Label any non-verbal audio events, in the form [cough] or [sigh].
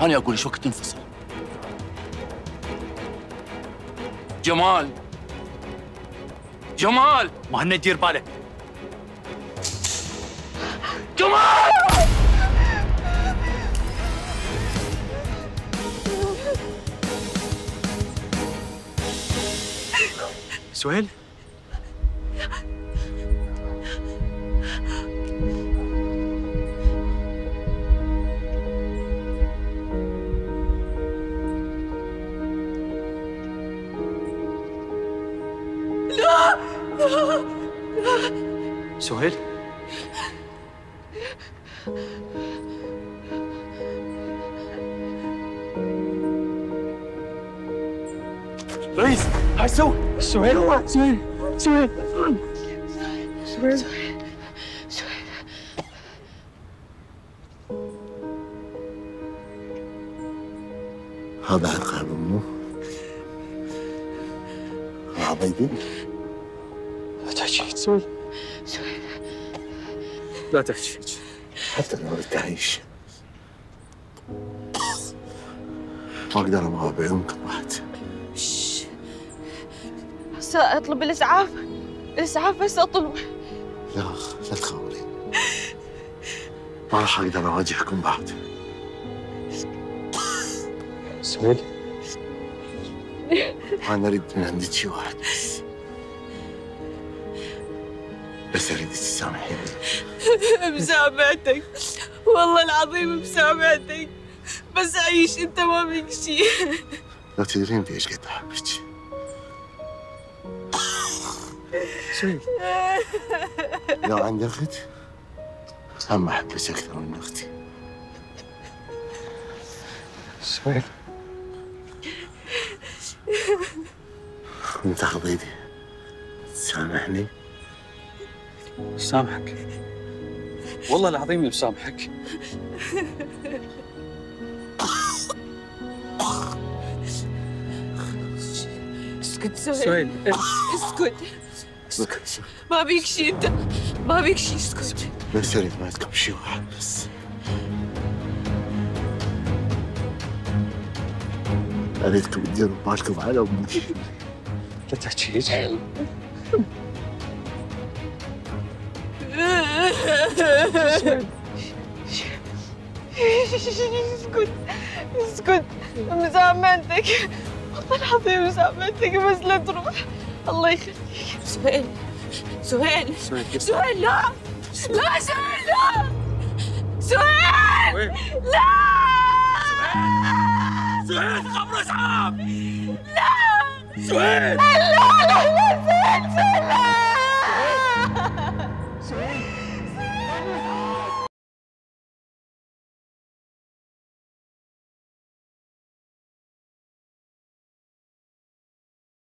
أنا أقول إيش وقت تنفصل. جمال. جمال. مهند دير بالك جمال! سهيل سهيل رئيس هاي سوي سهيل سهيل سهيل سهيل هذا عقاب امه عبيدي لا تحكي سهيل لا تحكي حتى لو تعيش ما أقدر امها بعيونكم واحد هسه أطلب الإسعاف. الإسعاف هسه أطلب. لا لا تخاولي ما راح أقدر أواجهكم بعد. سهيل أنا أريد من عندك شيء واحد. بس بس أريد تسامحيني [laughs] مسامحتك والله العظيم مسامحتك بس عيش انت ما بيك شيء لو تدرين انت إيش قد احبك سهيل لو عندي اخت هم احبك أكثر من أختي. سهيل وانت عبيدي تسامحني سامحك. والله العظيم مسامحك اسكت سهيل. سهيل اسكت. بس ما بيك شيء انت. ما بيك شيء اسكت. بس اريد ما تكون شيء واحد بس. اريدكم تديروا بالكم على امي لا تحكي [laughs] اسكت اسكت مسامحتك والله العظيم مسامحتك بس لا تروح الله يخليك سهيل سهيل سهيل لا لا سهيل لا سهيل؟ لا سهيل خبر اسعاف لا سهيل لا لا لا سهيل سهيل